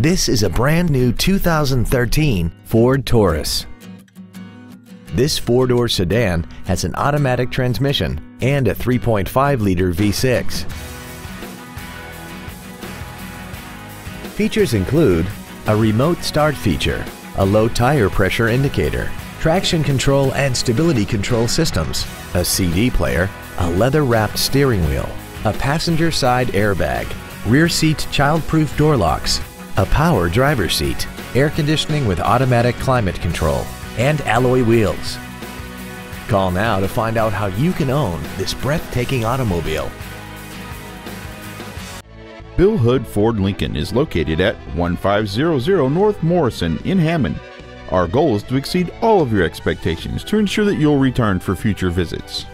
This is a brand new 2013 Ford Taurus. This four-door sedan has an automatic transmission and a 3.5-liter V6. Features include a remote start feature, a low tire pressure indicator, traction control and stability control systems, a CD player, a leather-wrapped steering wheel, a passenger side airbag, rear seat child-proof door locks, a power driver seat, air conditioning with automatic climate control, and alloy wheels. Call now to find out how you can own this breathtaking automobile. Bill Hood Ford Lincoln is located at 1500 North Morrison in Hammond. Our goal is to exceed all of your expectations to ensure that you'll return for future visits.